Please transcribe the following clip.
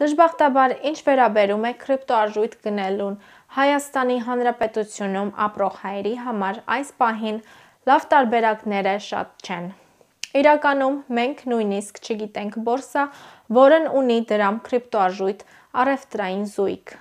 Դժբախտաբար, ինչ վերաբերում է կրիպտոարժույթ գնելուն Հայաստանի Հանրապետությունում ապրող հայերի համար այս պահին լավ տարբերակները շատ չեն։ Իրականում մենք նույնիսկ չգիտենք բորսա, որն ունի դրամ կրիպտոարժույթ առևտրային զույգ։